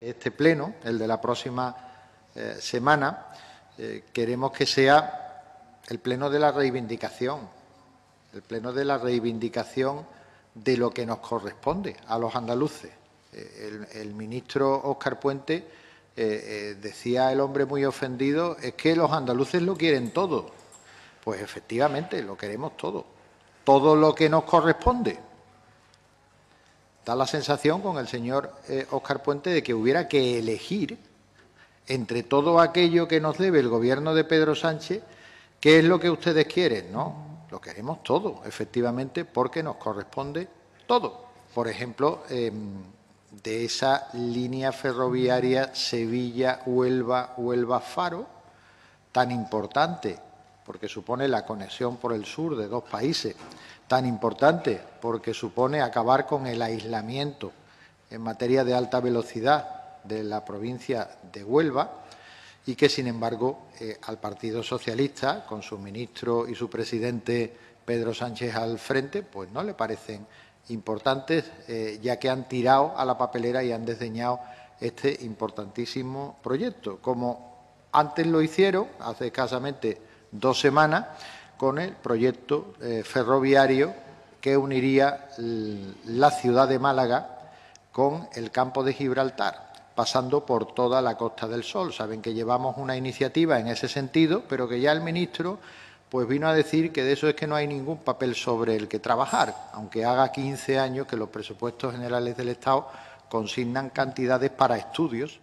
Este pleno, el de la próxima eh, semana, eh, queremos que sea el pleno de la reivindicación, el pleno de la reivindicación de lo que nos corresponde a los andaluces. Eh, el, ministro Óscar Puente decía el hombre muy ofendido, es que los andaluces lo quieren todo. Pues efectivamente, lo queremos todo, todo lo que nos corresponde. Da la sensación con el señor eh, Puente de que hubiera que elegir entre todo aquello que nos debe el gobierno de Pedro Sánchez, qué es lo que ustedes quieren. No, lo queremos todo, efectivamente, porque nos corresponde todo. Por ejemplo, em, de esa línea ferroviaria Sevilla-Huelva, Huelva-Faro, tan importante, porque supone la conexión por el sur de dos países, tan importante porque supone acabar con el aislamiento en materia de alta velocidad de la provincia de Huelva y que, sin embargo, eh, al Partido Socialista, con su ministro y su presidente Pedro Sánchez al frente, pues no le parecen importantes, eh, ya que han tirado a la papelera y han desdeñado este importantísimo proyecto, como antes lo hicieron, hace escasamente dos semanas, con el proyecto eh, ferroviario que uniría la ciudad de Málaga con el campo de Gibraltar, pasando por toda la Costa del Sol. Saben que llevamos una iniciativa en ese sentido, pero que ya el ministro pues vino a decir que de eso es que no hay ningún papel sobre el que trabajar, aunque haga 15 años que los presupuestos generales del Estado consignan cantidades para estudios